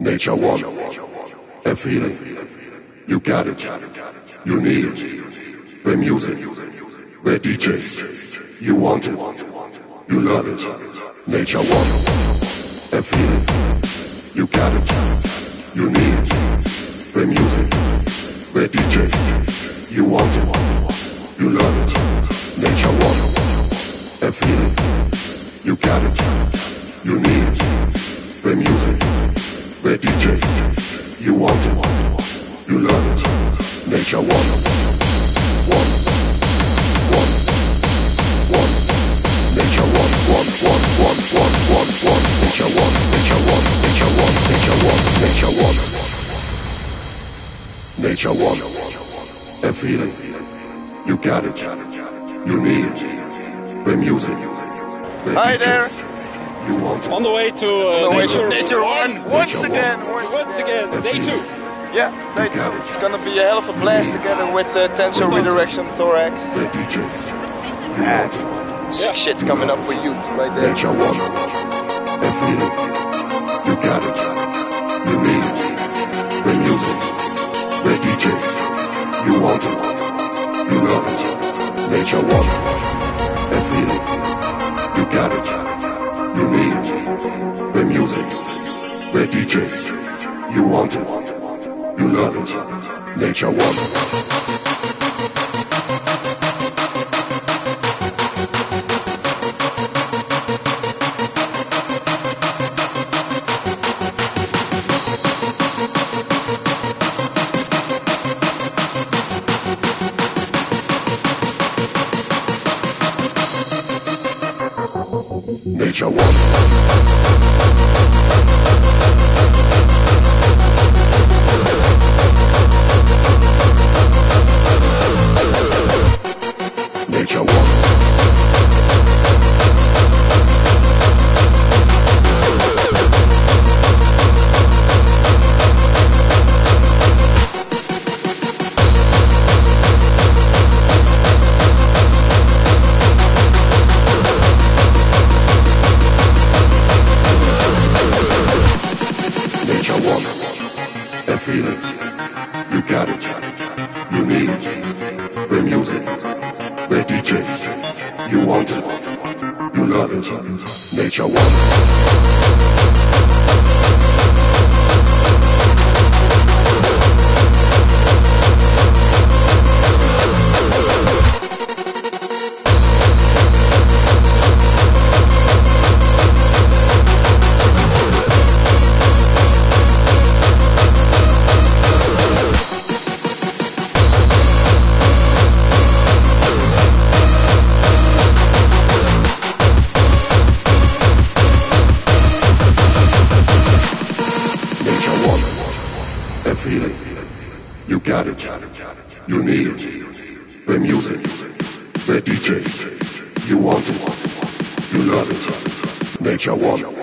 Nature one, a feeling. You got it, you need it. The music, the DJs, you want it, you love it. Nature one, a feeling. You got it, you need it. The music, the DJs, you want it, you love it. Nature one, a feeling. You got it, you need it. The DJs, you want it, you love it. Nature one, one, one, one. Nature one, one, one, one, one, one, one. Nature one, nature one, nature one, nature one, nature one. Nature one, a feeling. You got it, you need it. The music, the Hi DJs, there. You want. On the way to uh, On the way nature, to Nature One. Once Nature again. One. Once, Once again, A day two. Yeah, they, got it. it's gonna be a hell of a blast together with uh, Tensor Redirection Thorax. The DJs, you want it. Sick Yeah. shit's coming up for you right there. Nature one, a feeling. You got it, you need it. The music, the DJs, you want it, you love it. Nature one, a feeling. You The music, the DJs, you want it, you love it. Nature one. Nature one. Nature one. Nature one. A feeling. You got it. You need it. The music. The DJs. You want it. You love it. Nature one. A feeling. You got it. You need it. The music. The DJs. You want it. You love it. Nature one.